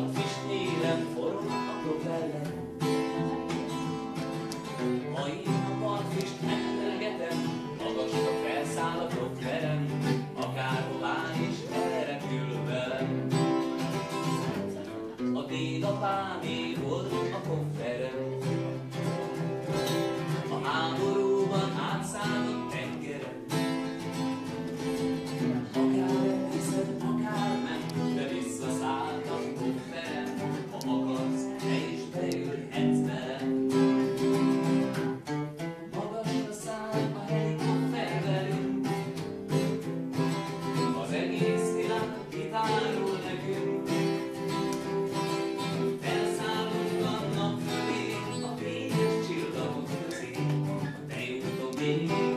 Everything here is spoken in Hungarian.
Halkfistélen forog a propeller. Ha én a parfist megtergetem, magasra felszáll a propellerem, akárhová is elrepül velem. A dédapám és You.